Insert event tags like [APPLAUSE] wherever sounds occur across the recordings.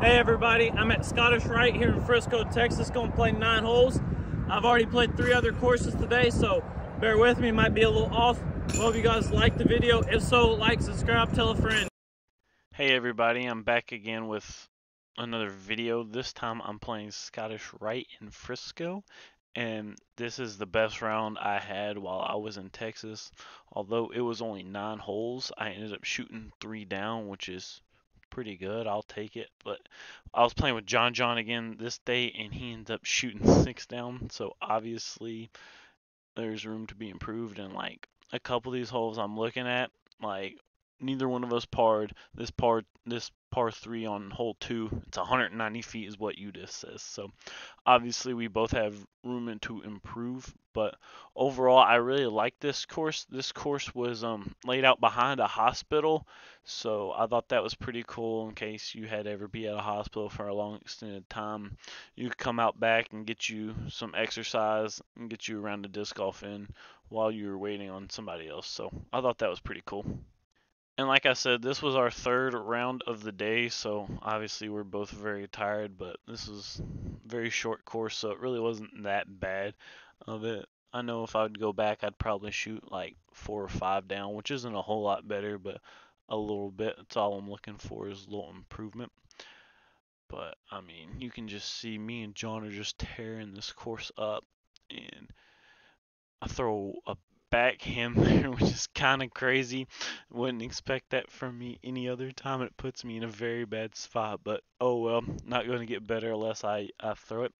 Hey everybody, I'm at Scottish Rite here in Frisco, Texas, going to play nine holes. I've already played three other courses today, so bear with me, might be a little off. Hope you guys liked the video. If so, like, subscribe, tell a friend. Hey everybody, I'm back again with another video. This time I'm playing Scottish Rite in Frisco, and this is the best round I had while I was in Texas. Although it was only nine holes, I ended up shooting three down, which is pretty good. I'll take it. But I was playing with John John again this day, and he ended up shooting [LAUGHS] six down. So obviously, there's room to be improved. And like a couple of these holes I'm looking at, like neither one of us parred this par this par three on hole two. It's 190 feet is what UDisc says. So obviously we both have room to improve. But overall, I really like this course. This course was um, laid out behind a hospital, so I thought that was pretty cool. In case you had ever be at a hospital for a long extended time, you could come out back and get you some exercise and get you around the disc golf in while you were waiting on somebody else. So I thought that was pretty cool. And like I said, this was our third round of the day, so obviously we're both very tired, but this was very short course, so it really wasn't that bad of it. I know if I would go back, I'd probably shoot like four or five down, which isn't a whole lot better, but a little bit. That's all I'm looking for is a little improvement. But I mean, you can just see me and John are just tearing this course up, and I throw a backhand [LAUGHS] there, which is kind of crazy. Wouldn't expect that from me any other time. It puts me in a very bad spot, but oh well, not going to get better unless I, I throw it.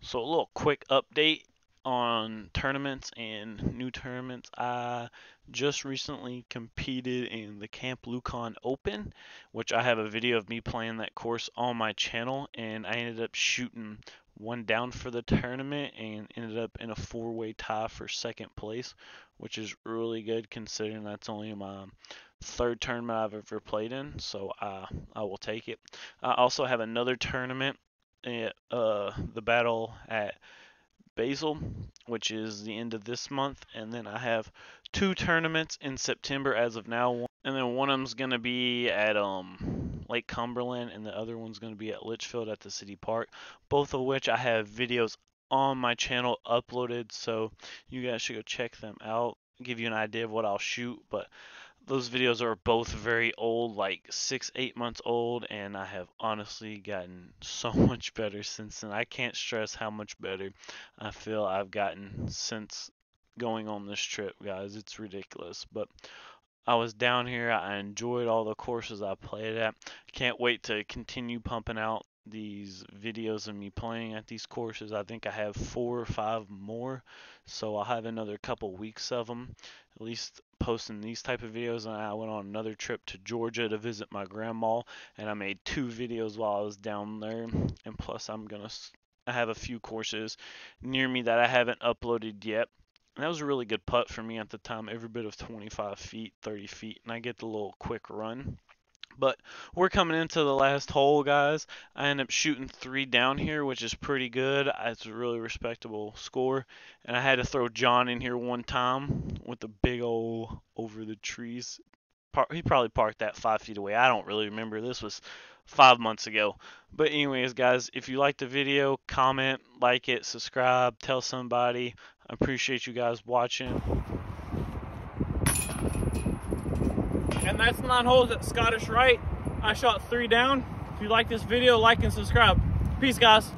So a little quick update on tournaments and new tournaments. I just recently competed in the Camp Loucon Open, which I have a video of me playing that course on my channel, and I ended up shooting one down for the tournament and ended up in a four-way tie for second place, which is really good considering that's only my third tournament I've ever played in, so I I will take it. I also have another tournament at uh, the battle at Basel, which is the end of this month, and then I have two tournaments in September as of now, and then one of them's gonna be at um Lake Cumberland, and the other one's gonna be at Leitchfield at the city park. Both of which I have videos on my channel uploaded, so you guys should go check them out. Give you an idea of what I'll shoot, but those videos are both very old, like six, eight months old, and I have honestly gotten [LAUGHS] so much better since then. I can't stress how much better I feel I've gotten since going on this trip, guys. It's ridiculous. But I was down here. I enjoyed all the courses I played at. Can't wait to continue pumping out these videos of me playing at these courses. I think I have four or five more, so I'll have another couple weeks of them, at least posting these type of videos. And I went on another trip to Georgia to visit my grandma, and I made two videos while I was down there. And plus, I'm gonna I have a few courses near me that I haven't uploaded yet. And that was a really good putt for me at the time, every bit of 25 feet, 30 feet, and I get the little quick run. But we're coming into the last hole, guys. I end up shooting three down here, which is pretty good. Uh, it's a really respectable score. And I had to throw John in here one time with the big old over the trees. He probably parked that five feet away. I don't really remember. This was five months ago. But anyways, guys, if you liked the video, comment, like it, subscribe, tell somebody. I appreciate you guys watching. And that's nine holes at Scottish Rite. I shot three down. If you like this video, like and subscribe. Peace, guys.